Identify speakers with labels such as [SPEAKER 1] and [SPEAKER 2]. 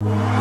[SPEAKER 1] you.